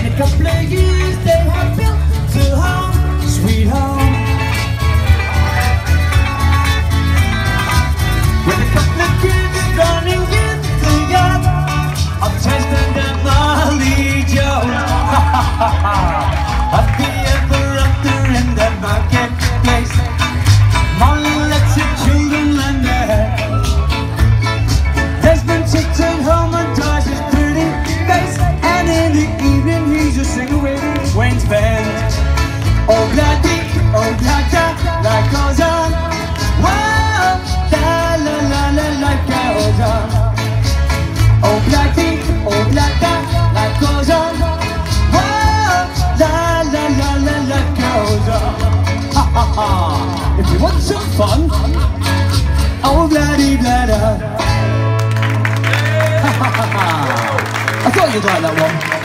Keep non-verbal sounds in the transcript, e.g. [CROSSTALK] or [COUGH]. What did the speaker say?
in a couple of years they have built to home. Wayne's band Oh bloody, oh blada, goes on Wow, la la la la, goes on Oh bloody, oh blada, life goes on Wow, la la la la, life goes on Ha ha ha, if you want some fun Oh bloody blada [LAUGHS] I thought you'd like that one.